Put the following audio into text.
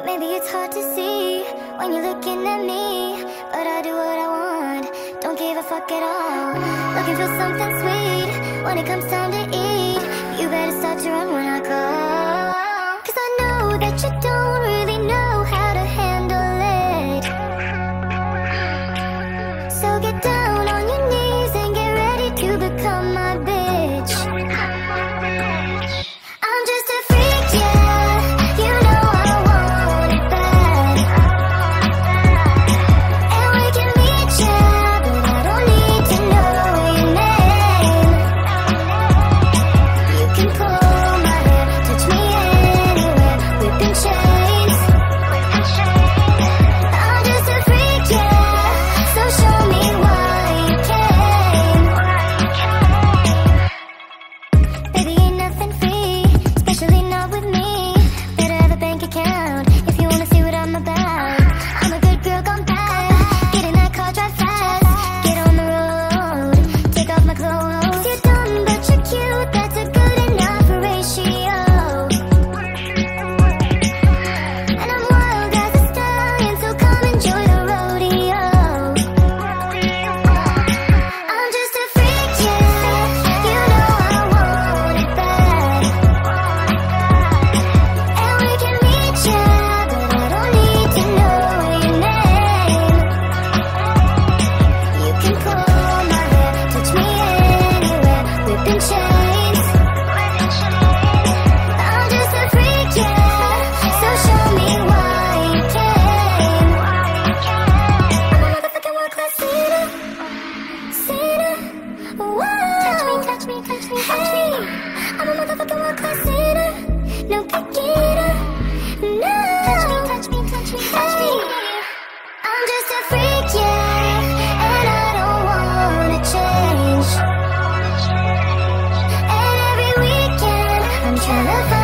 Maybe it's hard to see when you're looking at me But I do what I want, don't give a fuck at all. Looking for something sweet when it comes time to eat. You better start to run when I call. touch me, touch me, touch me. I'm a motherfucking world class sinner. No pick it up, No. Touch me, touch me, touch me, touch me. I'm just a freak, yeah. And I don't wanna change. And every weekend, I'm trying to find.